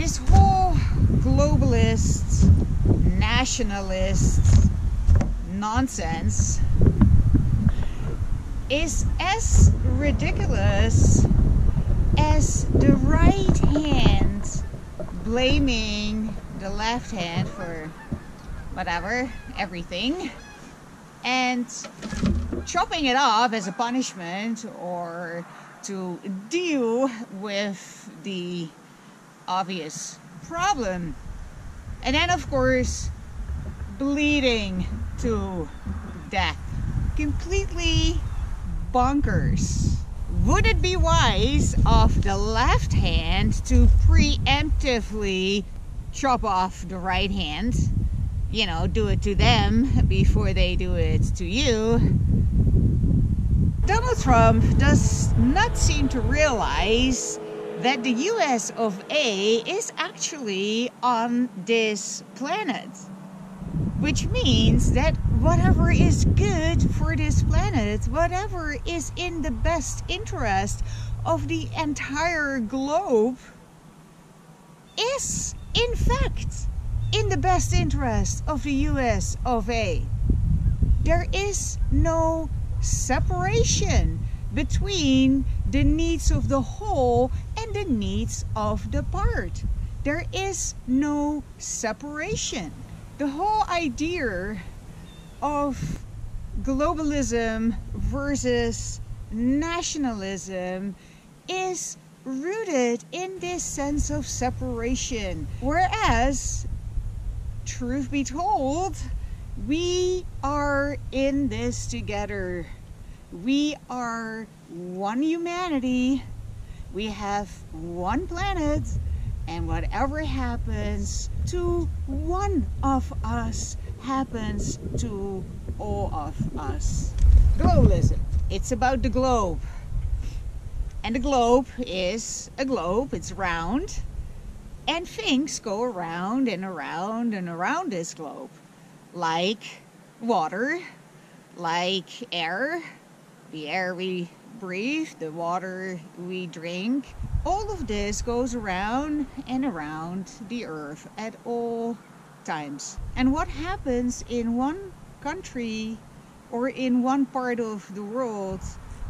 this whole globalist, nationalist nonsense is as ridiculous as the right hand blaming the left hand for whatever, everything, and chopping it off as a punishment or to deal with the obvious problem. And then, of course, bleeding to death. Completely bonkers. Would it be wise of the left hand to preemptively chop off the right hand? You know, do it to them before they do it to you. Donald Trump does not seem to realize that the US of A is actually on this planet. Which means that whatever is good for this planet, whatever is in the best interest of the entire globe, is in fact in the best interest of the US of A. There is no separation between the needs of the whole and the needs of the part. There is no separation. The whole idea of globalism versus nationalism is rooted in this sense of separation. Whereas, truth be told, we are in this together. We are one humanity. We have one planet. And whatever happens to one of us happens to all of us. Globalism. It's about the globe. And the globe is a globe, it's round. And things go around and around and around this globe. Like water, like air, the air we breathe, the water we drink. All of this goes around and around the earth at all times. And what happens in one country or in one part of the world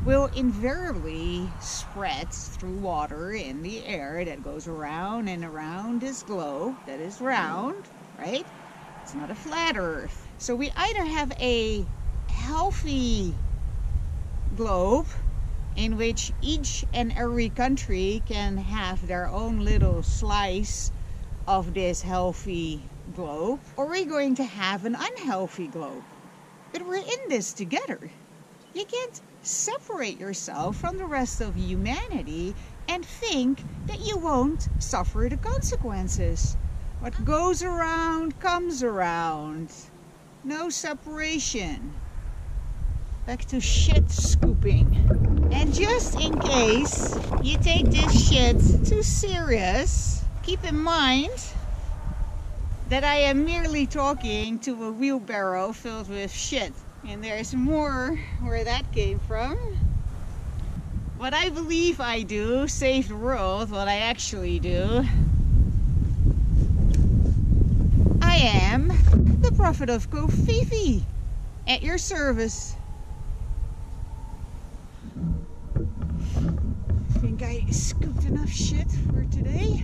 will invariably spread through water in the air that goes around and around this globe that is round, right? It's not a flat earth. So we either have a healthy globe in which each and every country can have their own little slice of this healthy globe, or we're going to have an unhealthy globe. But we're in this together. You can't separate yourself from the rest of humanity and think that you won't suffer the consequences. What goes around comes around. No separation. Back to shit scooping. And just in case you take this shit too serious, keep in mind that I am merely talking to a wheelbarrow filled with shit. And there's more where that came from. What I believe I do, save the world, what I actually do. I am the prophet of Covfefe at your service. Think I scooped enough shit for today.